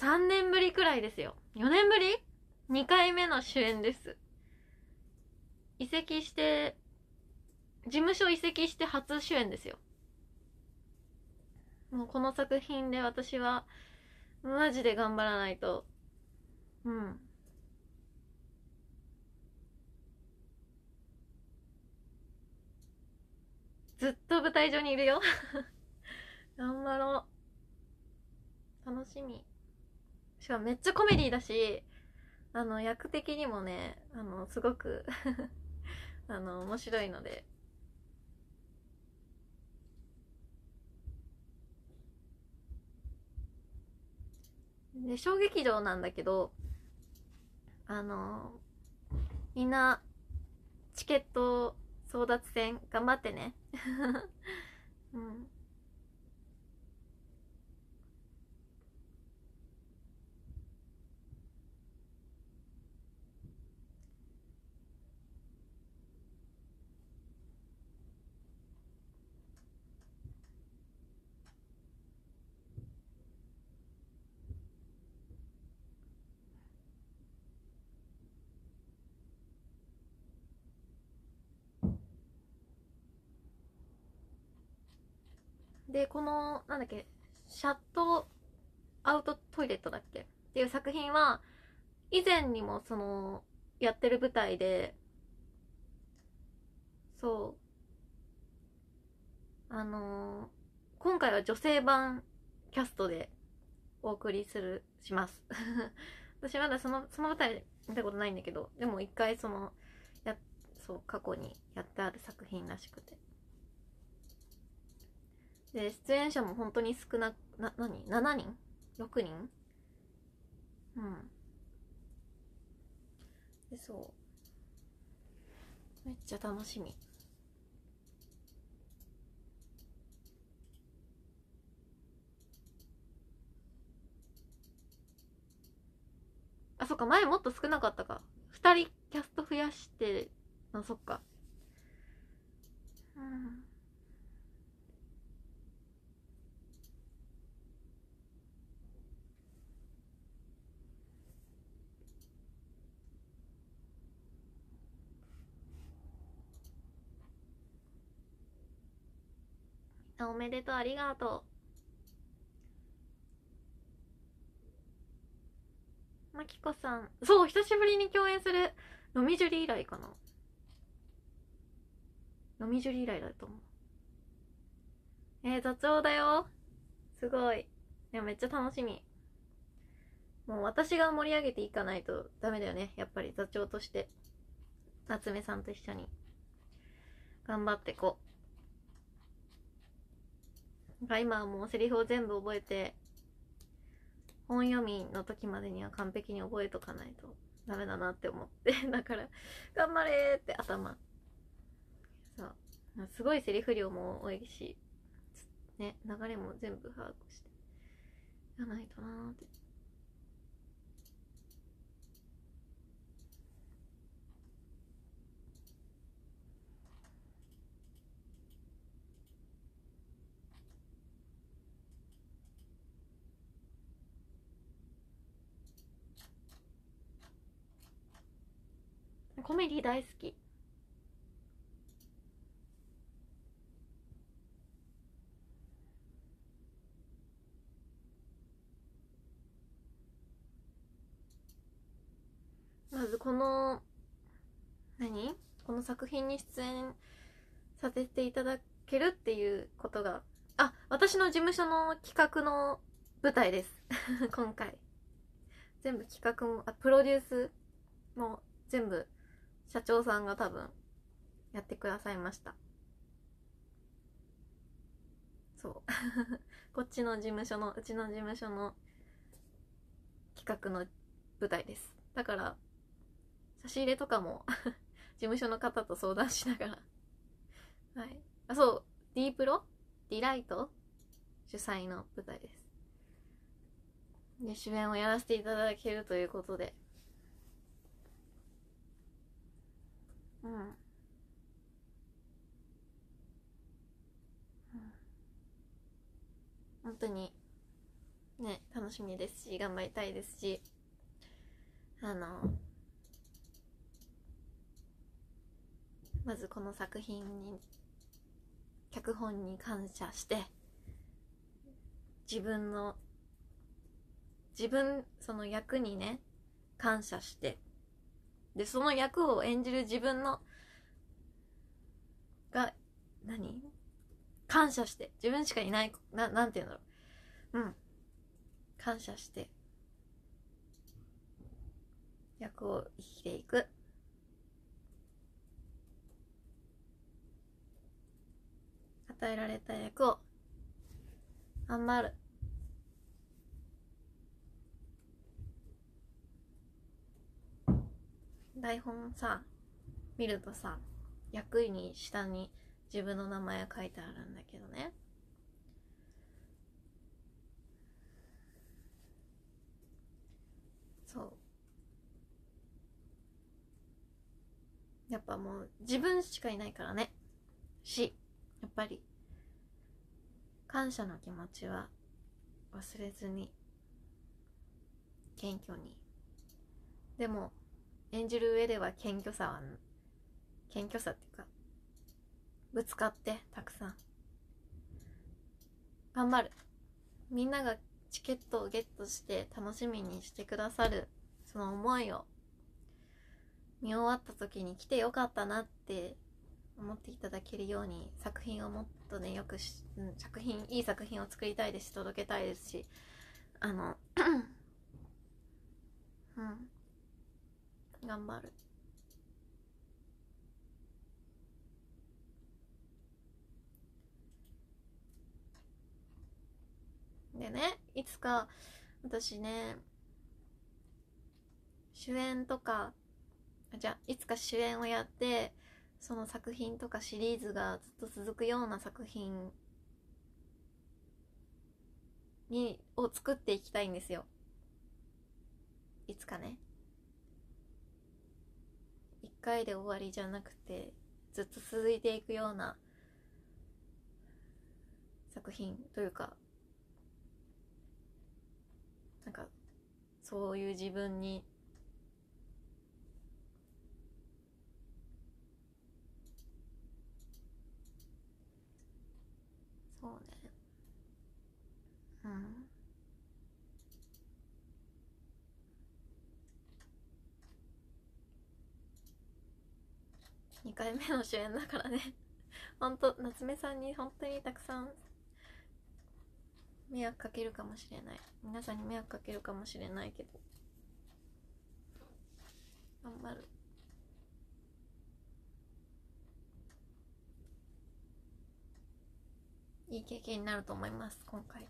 3年ぶりくらいですよ。4年ぶり ?2 回目の主演です。移籍して事務所移籍して初主演ですよ。もうこの作品で私はマジで頑張らないと。うん。ずっと舞台上にいるよ。頑張ろう。楽しみ。しかもめっちゃコメディだしあの役的にもねあのすごく あの面白いので。で小劇場なんだけどあのみんなチケット争奪戦頑張ってね。うん。でこのなんだっけシャットアウトトイレットだっけ？っていう作品は以前にもそのやってる舞台でそうあのー、今回は女性版キャストでお送りするします。私まだそのその舞台見たことないんだけどでも一回そのやそう過去にやってある作品らしくて。で出演者も本当に少なな何？7人 ?6 人？うん。でそう。めっちゃ楽しみ。あそっか前もっと少なかったか。2人キャスト増やしてあそっか。うん。あおめでとうありがとう。まきこさん。そう久しぶりに共演する。飲みじゅり以来かな。飲みじゅり以来だと思う。えー、座長だよ。すごい。いやめっちゃ楽しみ。もう私が盛り上げていかないとダメだよね。やっぱり座長として。夏目さんと一緒に。頑張ってこう。か今はもうセリフを全部覚えて本読みの時までには完璧に覚えとかないとダメだなって思って だから頑張れって頭。そう。すごいセリフ量も多いしね流れも全部把握していかないとなーって。コメディ大好き。まずこの何？この作品に出演させていただけるっていうことがあ私の事務所の企画の舞台です。今回。全部企画もあプロデュースも全部社長さんが多分やってくださいました。そう。こっちの事務所のうちの事務所の企画の舞台です。だから差し入れとかも 事務所の方と相談しながら。はい。あそう。D プロ？ディライト？主催の舞台です。で主演をやらせていただけるということで。うん、うん、本当にね楽しみですし頑張りたいですしあのまずこの作品に脚本に感謝して自分の自分その役にね感謝してでその役を演じる自分のが何？感謝して自分しかいないななんて言うんだろう。うん。感謝して役を生きていく。与えられた役を頑張る。台本さ見るとさ役員に下に自分の名前が書いてあるんだけどね。そう。やっぱもう自分しかいないからね。しやっぱり。感謝の気持ちは忘れずに謙虚に。でも演じる上では謙虚さは謙虚さっていうかぶつかってたくさん。頑張る。みんながチケットをゲットして楽しみにしてくださるその思いを見終わった時に来てよかったなって思っていただけるように作品をもっとねよくし、うん、作品いい作品を作りたいですし届けたいですしあの うん。頑張る。でねいつか私ね主演とかじゃあいつか主演をやってその作品とかシリーズがずっと続くような作品にを作っていきたいんですよ。いつかね。回で終わりじゃなくてずっと続いていくような作品というかなんかそういう自分にそうねうん2回目の主演だからね。ほんと夏目さんに本当にたくさん迷惑かけるかもしれない。皆さんに迷惑かけるかもしれないけど。頑張る。いい経験になると思います今回、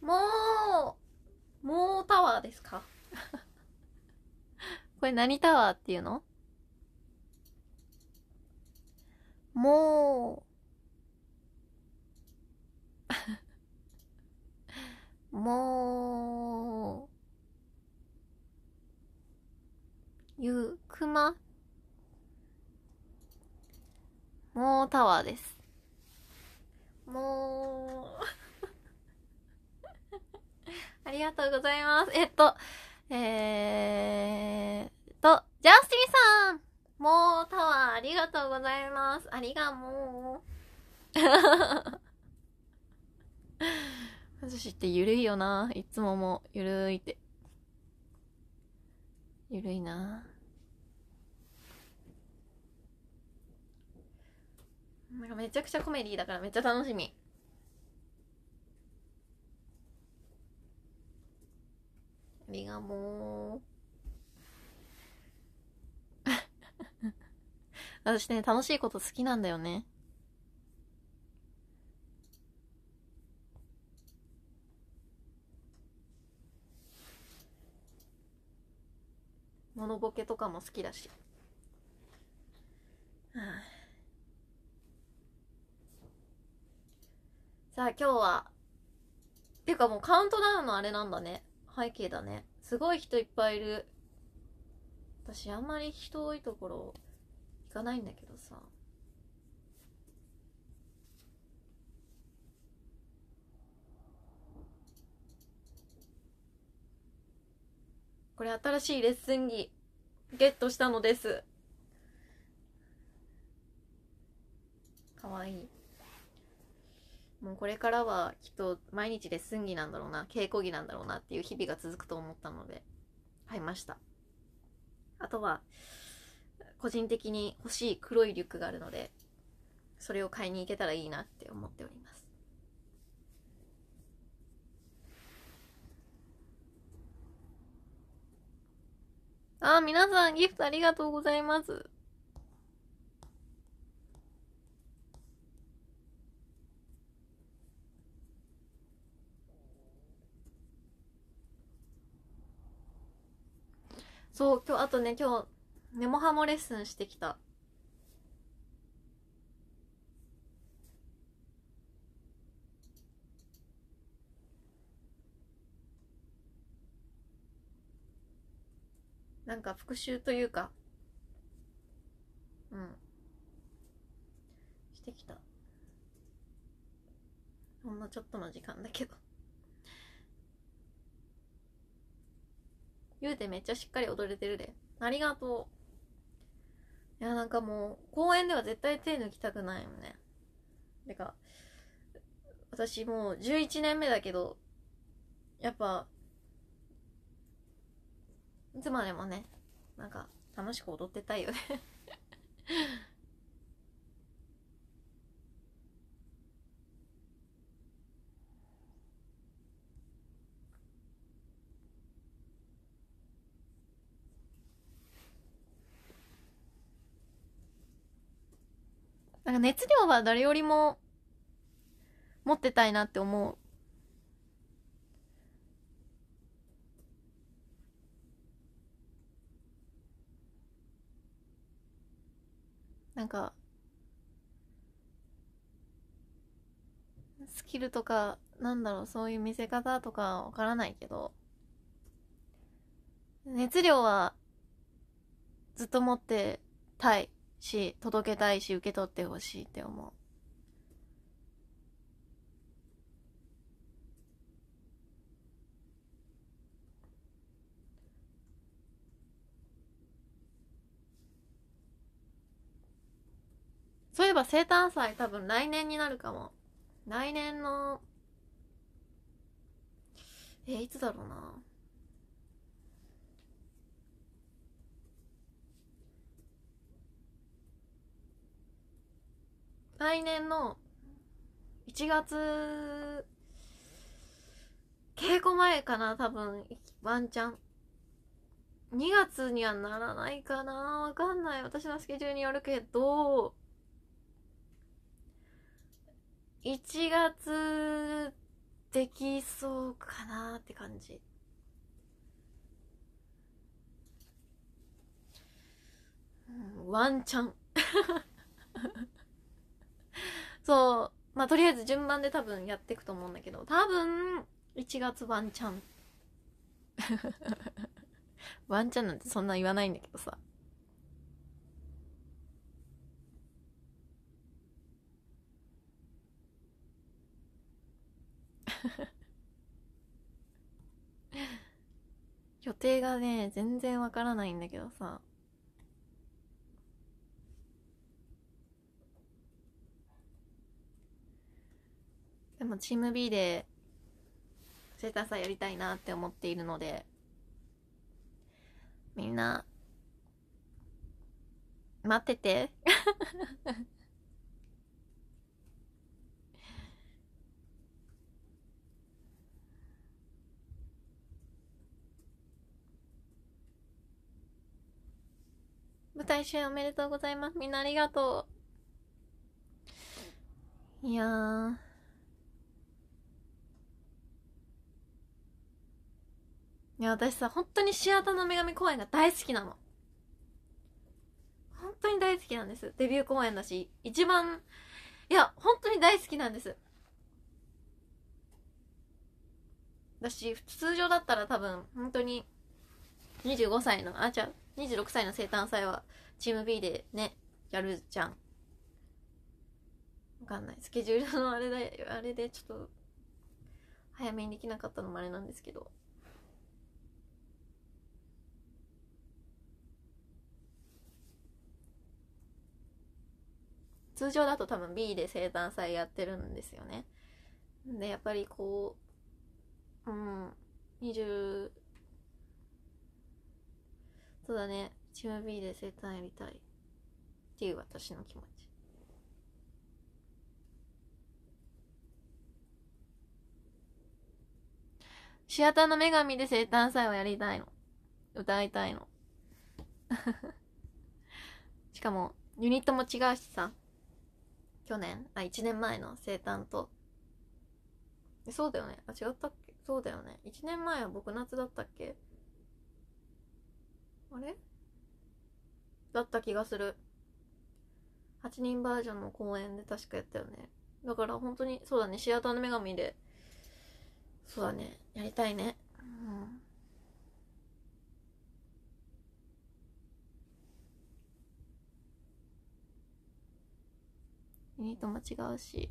うん、もうもうタワーですか？これ何タワーっていうの？もう。もう、ゆ、くまもうタワーです。もう。ありがとうございます。えっと、えー、と、ジャスティンさんもうタワーありがとうございます。ありがもう。私ってゆるいよな。いつももう、ゆるいって。ゆるいな。なんかめちゃくちゃコメディだからめっちゃ楽しみ。りがもう。私ね、楽しいこと好きなんだよね。モノボケとかも好きだし。はあ、さあ今日は、ていうかもうカウントダウンのあれなんだね。背景だね。すごい人いっぱいいる。私あんまり人多いところ行かないんだけどさ。これ新しいレッスン着ゲットしたのです。かわいい。もうこれからはきっと毎日レッスン着なんだろうな稽古着なんだろうなっていう日々が続くと思ったので買いましたあとは個人的に欲しい黒いリュックがあるのでそれを買いに行けたらいいなって思っておりますあ、皆さんギフトありがとうございます。そう、今日、あとね、今日、ネモハモレッスンしてきた。なんか復習というか、うん。してきた。ほんのちょっとの時間だけど。言うてめっちゃしっかり踊れてるで。ありがとう。いや、なんかもう、公園では絶対手抜きたくないよね。てか、私もう11年目だけど、やっぱ、いつまでもねなんか楽しく踊ってたいよねなんか熱量は誰よりも持ってたいなって思う。なんかスキルとかなんだろうそういう見せ方とかわからないけど熱量はずっと持ってたい。し届けたいし受け取ってほしいって思うそういえば生誕祭多分来年になるかも。来年の、え、いつだろうな。来年の1月、稽古前かな、多分、ワンチャン。2月にはならないかなわかんない。私のスケジュールによるけど、1月できそうかなって感じワンチャンそう。まあとりあえず順番で多分やっていくと思うんだけど多分1月ワンチャン。ワンチャンなんてそんな言わないんだけどさ。予定がね全然わからないんだけどさ。でもチーム B で生誕祭やりたいなって思っているのでみんな待ってて 舞台主演おめでとうございます。みんなありがとう。いやいや、私さ、本当にシアターの女神公演が大好きなの。本当に大好きなんです。デビュー公演だし、一番、いや、本当に大好きなんです。だし、通常だったら多分、本当に、25歳の、あ、違う、26歳の生誕祭はチーム B でね、やるじゃん。わかんない。スケジュールのあれで、あれでちょっと、早めにできなかったのもあれなんですけど。通常だと多分 B で生誕祭やってるんですよね。でやっぱりこううん20そうだね。チーム B で生誕やりたいっていう私の気持ち。シアターの女神で生誕祭をやりたいの。歌いたいの。しかもユニットも違うしさ。去年？あ1年前の生誕と。そうだよね。あ違ったっけ？そうだよね。1年前は僕夏だったっけ？あれ？だった気がする。8人バージョンの公演で確かやったよね。だから本当にそうだね。シアターの女神で。そうだね。やりたいねうんユニットも違うし。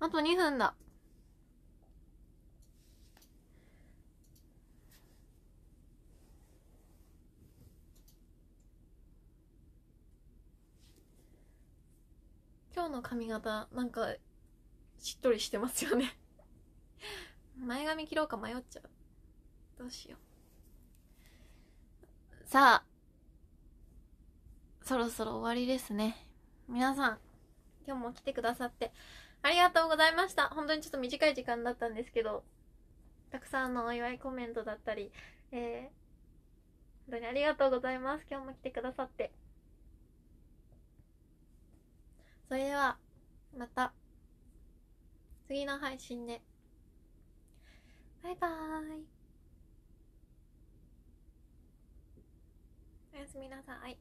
あと2分だ。今日の髪型なんかしっとりしてますよね。前髪切ろうか迷っちゃう。どうしよう。さあ。そろそろ終わりですね。皆さん今日も来てくださってありがとうございました。本当にちょっと短い時間だったんですけどたくさんのお祝いコメントだったりえー、本当にありがとうございます。今日も来てくださって。それではまた次の配信で。バイバーイ。おやすみなさい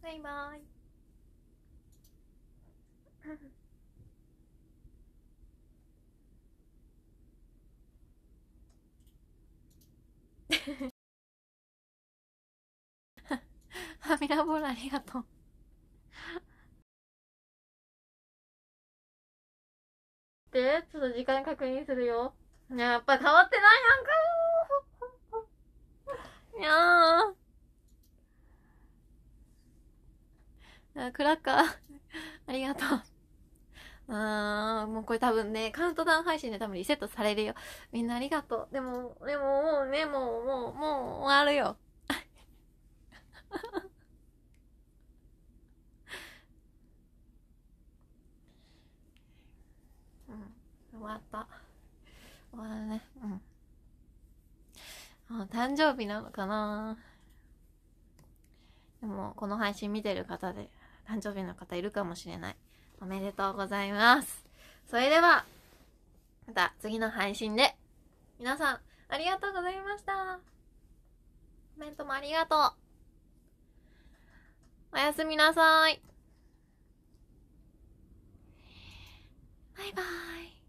バイバーイハミラボールありがとう。で、ちょっと時間確認するよ。やっぱ変わってないなんか。やー。クラッカー ありがとう。あー、もうこれ多分ね、カウントダウン配信で多分リセットされるよ。みんなありがとう。でも、でももうね、もう、もう、もう終わるよ。うん、終わった。終わるね。うん。あ、誕生日なのかな？でも、この配信見てる方で、誕生日の方いるかもしれない。おめでとうございます。それでは、また次の配信で、皆さん、ありがとうございました。コメントもありがとう。おやすみなさい。バイバイ。